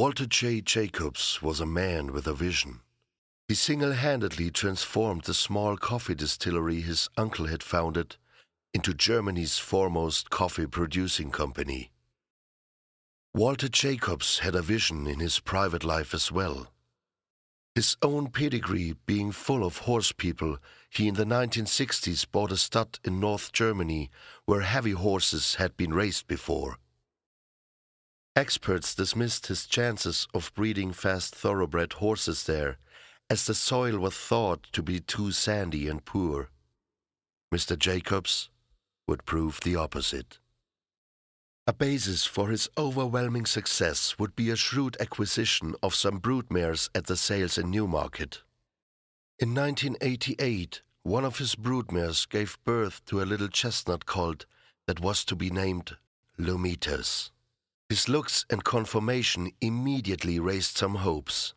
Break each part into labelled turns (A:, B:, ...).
A: Walther J. Jacobs was a man with a vision. He single handedly transformed the small coffee distillery his uncle had founded into Germany's foremost coffee producing company. Walther Jacobs had a vision in his private life as well. His own pedigree being full of horse people, he in the 1960s bought a stud in North Germany where heavy horses had been raced before. Experts dismissed his chances of breeding fast thoroughbred horses there, as the soil was thought to be too sandy and poor. Mr. Jacobs would prove the opposite. A basis for his overwhelming success would be a shrewd acquisition of some broodmares at the sales in Newmarket. In 1988, one of his broodmares gave birth to a little chestnut colt that was to be named Lomitas. His looks and conformation immediately raised some hopes.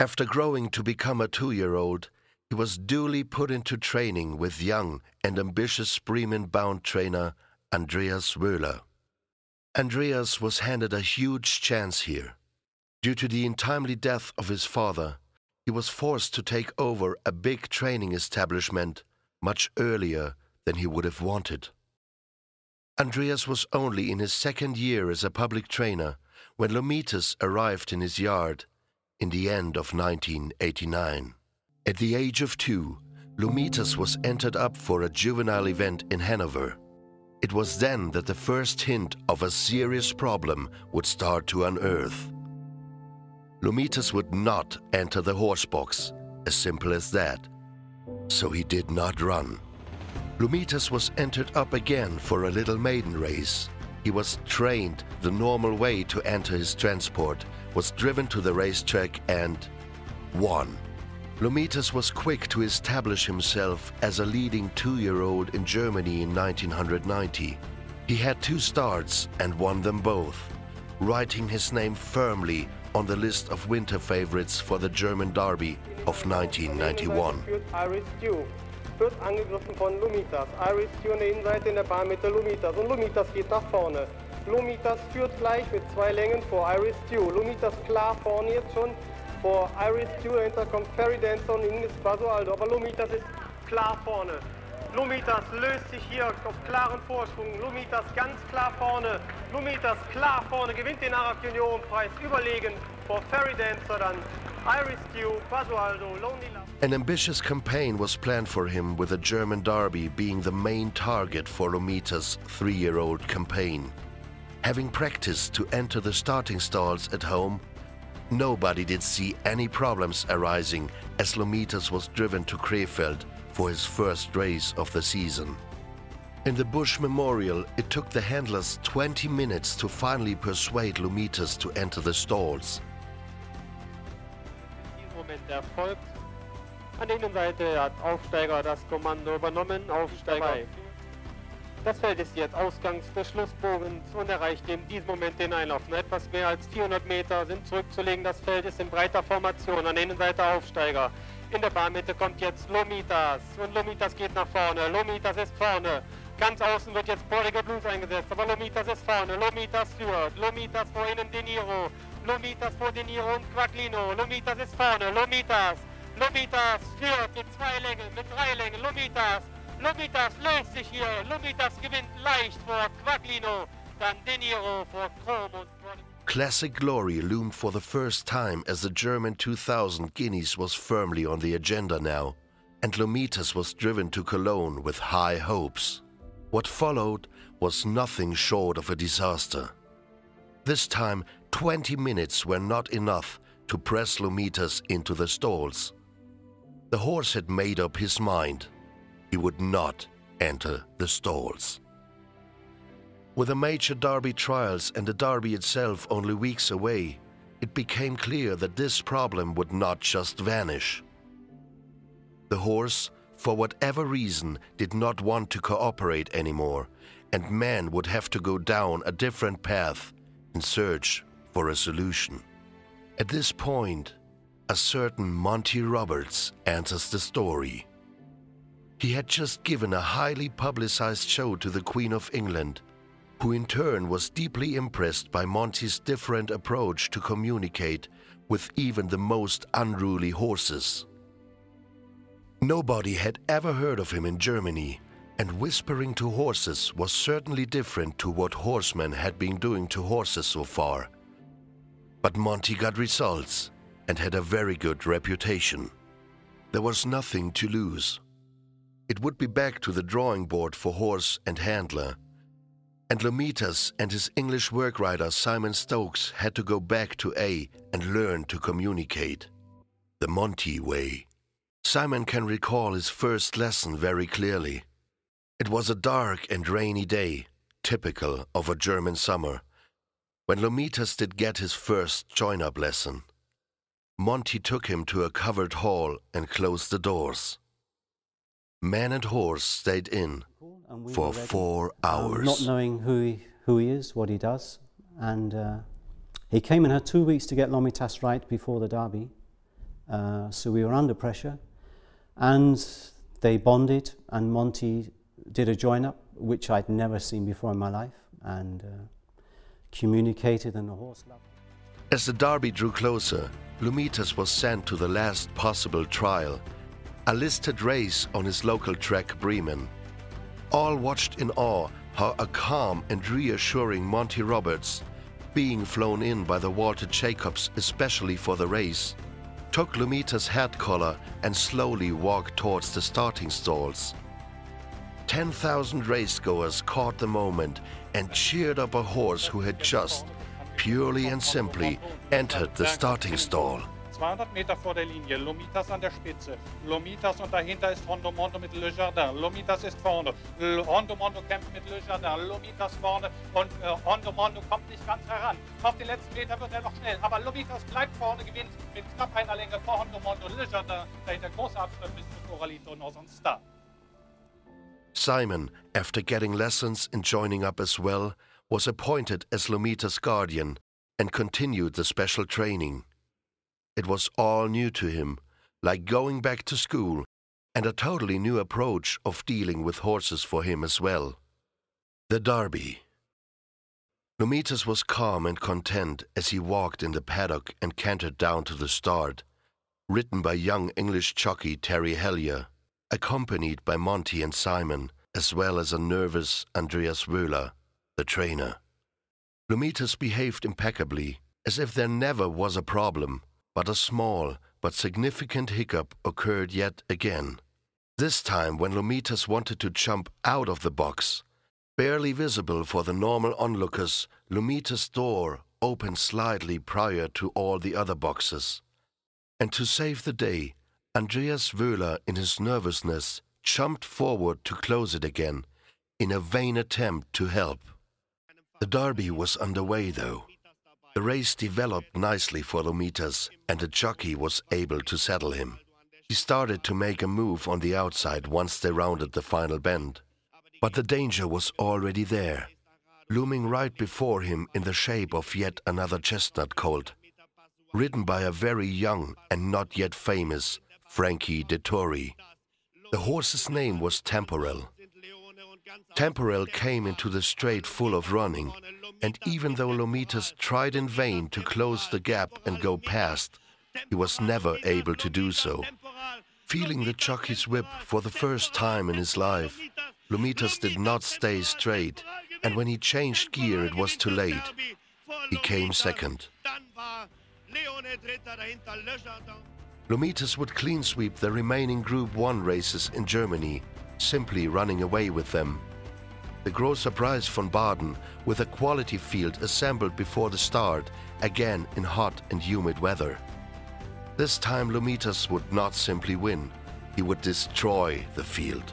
A: After growing to become a two year old, he was duly put into training with young and ambitious Bremen bound trainer Andreas Wöhler. Andreas was handed a huge chance here. Due to the untimely death of his father, he was forced to take over a big training establishment much earlier than he would have wanted. Andreas was only in his second year as a public trainer when Lomitas arrived in his yard in the end of 1989. At the age of two, Lomitas was entered up for a juvenile event in Hanover. It was then that the first hint of a serious problem would start to unearth. Lomitas would not enter the horse box, as simple as that. So he did not run. Lomitas was entered up again for a little maiden race. He was trained the normal way to enter his transport, was driven to the racetrack and won. Lomitas was quick to establish himself as a leading two-year-old in Germany in 1990. He had two starts and won them both, writing his name firmly on the list of winter favorites for the German Derby of 1991.
B: wird angegriffen von Lumitas. Iris Q an der Innenseite in der Bahnmitte Lumitas und Lumitas geht nach vorne. Lumitas führt gleich mit zwei Längen vor Iris Q. Lumitas klar vorne jetzt schon vor Iris Q. Dahinter kommt Ferry Dancer und Ignis Basualdo. Aber Lumitas ist klar vorne. Lumitas löst sich hier auf klaren Vorsprung. Lumitas ganz klar vorne. Lumitas klar vorne gewinnt den Arak Juniorenpreis überlegen vor Ferry Dancer dann
A: An ambitious campaign was planned for him with the German Derby being the main target for Lomitas' three-year-old campaign. Having practiced to enter the starting stalls at home, nobody did see any problems arising as Lomitas was driven to Krefeld for his first race of the season. In the Busch Memorial, it took the handlers 20 minutes to finally persuade Lomitas to enter the stalls.
C: Erfolgt. An der Innenseite hat Aufsteiger das Kommando übernommen. Aufsteiger. Das Feld ist jetzt Ausgangs des Schlussbogens und erreicht in diesem Moment den Einlauf. Nur etwas mehr als 400 Meter sind zurückzulegen. Das Feld ist in breiter Formation. An der Innenseite Aufsteiger. In der Bahnmitte kommt jetzt Lomitas. Und Lomitas geht nach vorne. Lomitas ist vorne. Ganz außen wird jetzt Bordiger Blues eingesetzt. Aber Lomitas ist vorne. Lomitas führt. Lomitas vor innen De Niro. Lomitas vor De Niro und Quaglino. Lomitas ist vorne. Lomitas. Lomitas führt mit zwei Längen, mit drei Längen. Lomitas. Lomitas löst sich hier. Lomitas gewinnt leicht vor Quaglino. Dann De Niro vor Chrom und
A: Classic glory loomed for the first time as the German 2000 Guineas was firmly on the agenda now, and Lomitas was driven to Cologne with high hopes. What followed was nothing short of a disaster. This time, 20 minutes were not enough to press Lomitas into the stalls. The horse had made up his mind. He would not enter the stalls. With the major Derby trials and the Derby itself only weeks away, it became clear that this problem would not just vanish. The horse, for whatever reason, did not want to cooperate anymore, and man would have to go down a different path in search for a solution. At this point, a certain Monty Roberts enters the story. He had just given a highly publicized show to the Queen of England who in turn was deeply impressed by Monty's different approach to communicate with even the most unruly horses. Nobody had ever heard of him in Germany, and whispering to horses was certainly different to what horsemen had been doing to horses so far. But Monty got results and had a very good reputation. There was nothing to lose. It would be back to the drawing board for horse and handler. And Lomitas and his English work rider Simon Stokes had to go back to A and learn to communicate. The Monty way. Simon can recall his first lesson very clearly. It was a dark and rainy day, typical of a German summer, when Lomitas did get his first join-up lesson. Monty took him to a covered hall and closed the doors. Man and horse stayed in
D: we
A: for four hours.
D: Not knowing who he, who he is, what he does. And uh, he came and had two weeks to get Lomitas right before the derby. Uh, so we were under pressure. And they bonded, and Monty did a join up, which I'd never seen before in my life, and uh, communicated, and the horse loved.
A: As the derby drew closer, Lomitas was sent to the last possible trial, a listed race on his local track Bremen. All watched in awe how a calm and reassuring Monty Roberts, being flown in by the Walther Jacobs especially for the race, took Lomitas' head collar and slowly walked towards the starting stalls. 10,000 racegoers caught the moment and cheered up a horse who had just, purely and simply, entered the starting stall.
E: 200 Meter vor der Linie, Lomitas an der Spitze. Lomitas und dahinter ist Mondo mit Le Jardin. Lomitas ist vorne. Mondo kämpft mit Le Jardin. Lomitas vorne und äh, Mondo kommt nicht ganz heran. Auf den letzten Meter wird er noch schnell, aber Lomitas bleibt vorne, gewinnt mit knapp einer Länge vor Mondo. Le Jardin, dahinter großer Abstand bis zu Coralito Northern Star.
A: Simon, after getting lessons and joining up as well, was appointed as Lomitas guardian and continued the special training. It was all new to him, like going back to school, and a totally new approach of dealing with horses for him as well. The Derby. Lomitas was calm and content as he walked in the paddock and cantered down to the start, ridden by young English jockey Terry Hellier, accompanied by Monty and Simon, as well as a nervous Andreas Wöhler, the trainer. Lomitas behaved impeccably, as if there never was a problem, but a small but significant hiccup occurred yet again. This time when Lomitas wanted to jump out of the box. Barely visible for the normal onlookers, Lomitas' door opened slightly prior to all the other boxes. And to save the day, Andreas Wöhler, in his nervousness, jumped forward to close it again, in a vain attempt to help. The derby was underway, though. The race developed nicely for Lomitas, and the jockey was able to settle him. He started to make a move on the outside once they rounded the final bend. But the danger was already there, looming right before him in the shape of yet another chestnut colt, ridden by a very young and not yet famous Frankie Dettori. The horse's name was Temporal. Temporal came into the straight full of running, and even though Lomitas tried in vain to close the gap and go past, he was never able to do so. Feeling the jockey's whip for the first time in his life, Lomitas did not stay straight, and when he changed gear it was too late. He came second. Lomitas would clean sweep the remaining Group 1 races in Germany, simply running away with them. The Grosser Preis von Baden, with a quality field assembled before the start, again in hot and humid weather. This time Lomitas would not simply win, he would destroy the field.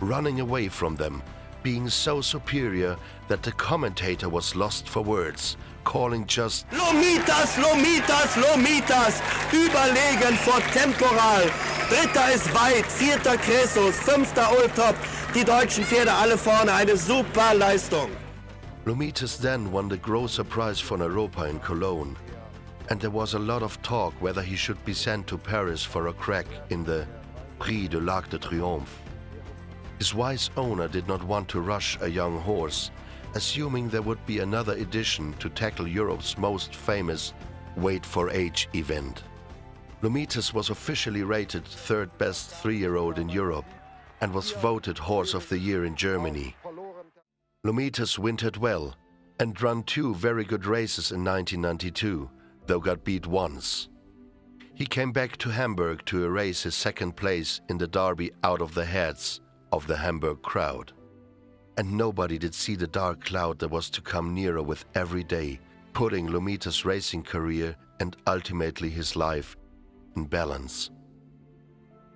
A: Running away from them, being so superior that the commentator was lost for words, calling just
F: Lomitas, Lomitas, Lomitas, überlegen vor Temporal. Dritter ist weit, vierter Cressus, fünfter Ultop. Die deutschen Pferde alle vorne, eine super Leistung.
A: Lomitas then won the Grosser Preis von Europa in Cologne. And there was a lot of talk whether he should be sent to Paris for a crack in the Prix de l'Arc de Triomphe. His wise owner did not want to rush a young horse, assuming there would be another edition to tackle Europe's most famous Weight for Age event. Lomitas was officially rated third best three-year-old in Europe and was voted Horse of the Year in Germany. Lomitas wintered well and ran two very good races in 1992, though got beat once. He came back to Hamburg to erase his second place in the Derby out of the heads of the Hamburg crowd. And nobody did see the dark cloud that was to come nearer with every day, putting Lomitas' racing career and ultimately his life in balance.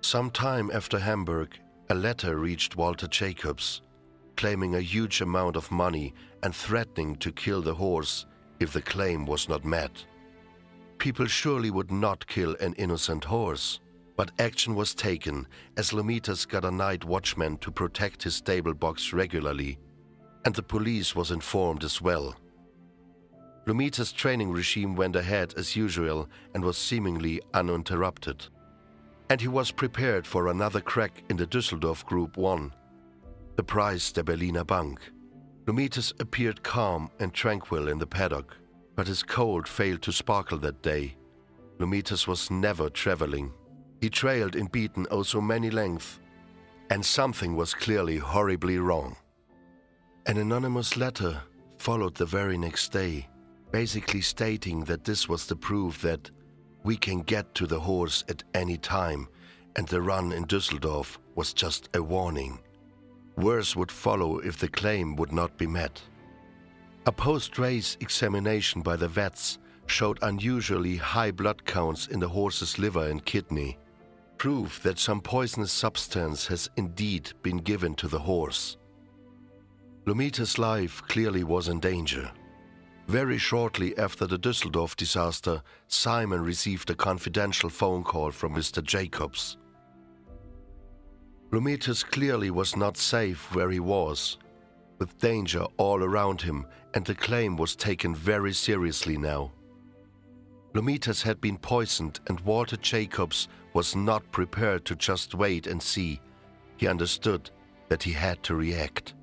A: Some time after Hamburg, a letter reached Walther Jacobs, claiming a huge amount of money and threatening to kill the horse if the claim was not met. People surely would not kill an innocent horse, but action was taken as Lomitas got a night watchman to protect his stable box regularly, and the police was informed as well. Lomitas' training regime went ahead as usual and was seemingly uninterrupted. And he was prepared for another crack in the Düsseldorf Group 1, the Preis der Berliner Bank. Lomitas appeared calm and tranquil in the paddock, but his colt failed to sparkle that day. Lomitas was never traveling. He trailed in beaten oh so many lengths, and something was clearly horribly wrong. An anonymous letter followed the very next day, basically stating that this was the proof that we can get to the horse at any time, and the run in Düsseldorf was just a warning. Worse would follow if the claim would not be met. A post-race examination by the vets showed unusually high blood counts in the horse's liver and kidney, proof that some poisonous substance has indeed been given to the horse. Lomitas' life clearly was in danger. Very shortly after the Düsseldorf disaster, Simon received a confidential phone call from Mr. Jacobs. Lomitas clearly was not safe where he was, with danger all around him, and the claim was taken very seriously now. Lomitas had been poisoned, and Walther Jacobs was not prepared to just wait and see. He understood that he had to react.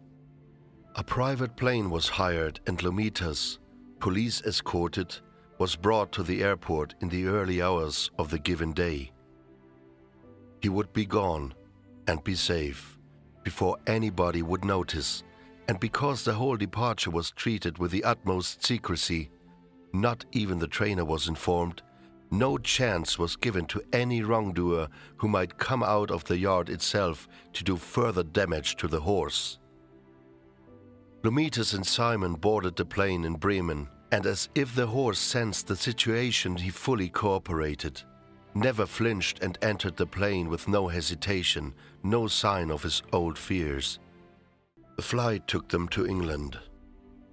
A: A private plane was hired, and Lomitas, police escorted, was brought to the airport in the early hours of the given day. He would be gone and be safe before anybody would notice, and because the whole departure was treated with the utmost secrecy, not even the trainer was informed, no chance was given to any wrongdoer who might come out of the yard itself to do further damage to the horse. Lomitas and Simon boarded the plane in Bremen, and as if the horse sensed the situation, he fully cooperated never flinched and entered the plane with no hesitation, no sign of his old fears. The flight took them to England.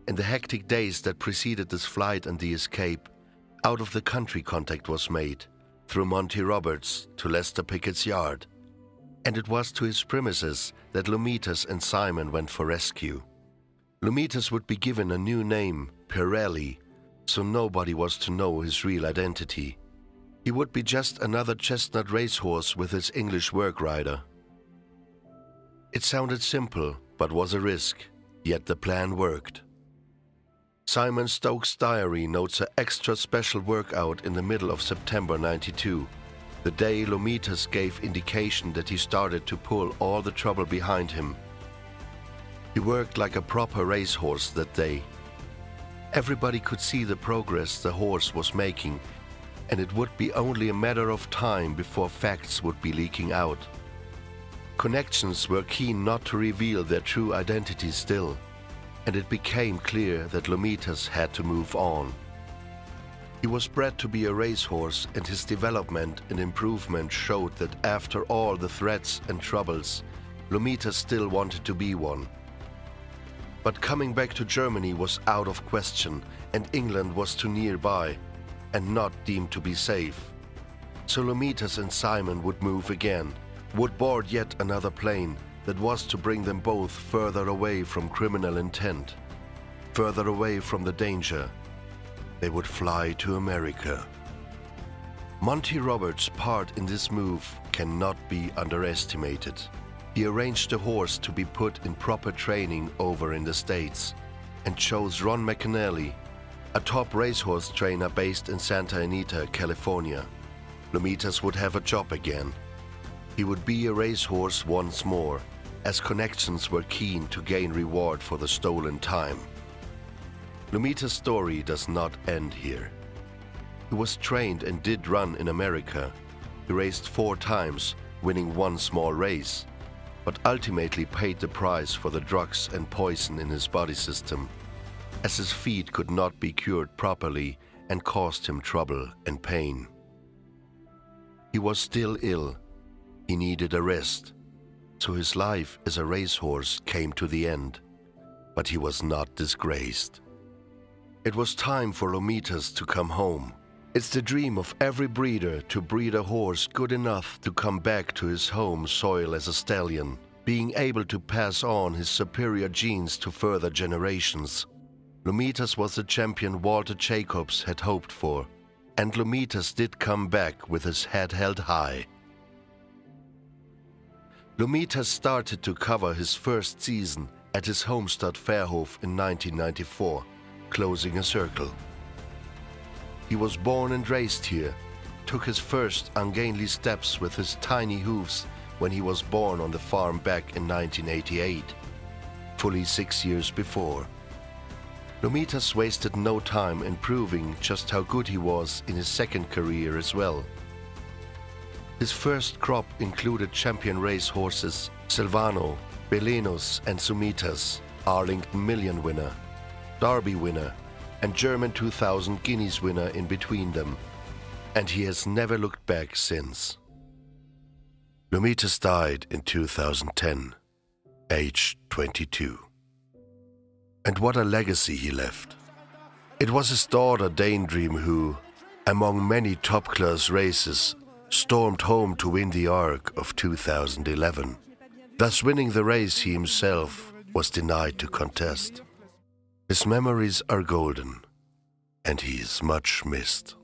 A: In the hectic days that preceded this flight and the escape, out of the country contact was made, through Monty Roberts to Lester Piggott's yard. And it was to his premises that Lomitas and Simon went for rescue. Lomitas would be given a new name, Pirelli, so nobody was to know his real identity. He would be just another chestnut racehorse with his English work rider. It sounded simple, but was a risk, yet the plan worked. Simon Stokes' diary notes an extra special workout in the middle of September 92, the day Lomitas gave indication that he started to pull all the trouble behind him. He worked like a proper racehorse that day. Everybody could see the progress the horse was making and it would be only a matter of time before facts would be leaking out. Connections were keen not to reveal their true identity still, and it became clear that Lomitas had to move on. He was bred to be a racehorse, and his development and improvement showed that after all the threats and troubles, Lomitas still wanted to be one. But coming back to Germany was out of question, and England was too nearby, and not deemed to be safe. So Lomitas and Simon would move again, would board yet another plane that was to bring them both further away from criminal intent, further away from the danger. They would fly to America. Monty Roberts' part in this move cannot be underestimated. He arranged the horse to be put in proper training over in the States. and chose Ron McAnally, a top racehorse trainer based in Santa Anita, California. Lomitas would have a job again. He would be a racehorse once more, as connections were keen to gain reward for the stolen time. Lomitas' story does not end here. He was trained and did run in America. He raced four times, winning one small race, but ultimately paid the price for the drugs and poison in his body system, as his feet could not be cured properly and caused him trouble and pain. He was still ill. He needed a rest, so his life as a racehorse came to the end, but he was not disgraced. It was time for Lomitas to come home. It's the dream of every breeder to breed a horse good enough to come back to his home soil as a stallion, being able to pass on his superior genes to further generations. Lomitas was the champion Walther Jacobs had hoped for, and Lomitas did come back with his head held high. Lomitas started to cover his first season at his homestead Fährhof in 1994, closing a circle. He was born and raised here, took his first ungainly steps with his tiny hooves when he was born on the farm back in 1988, fully six years before. Lomitas wasted no time in proving just how good he was in his second career as well. His first crop included champion race horses Silvano, Belenus and Sumitas, Arlington Million winner, Derby winner, and German 2000 Guineas winner in between them. And he has never looked back since. Lomitas died in 2010, aged 22. And what a legacy he left. It was his daughter Danedream who, among many top class races, stormed home to win the Arc of 2011, thus winning the race he himself was denied to contest. His memories are golden, and he is much missed.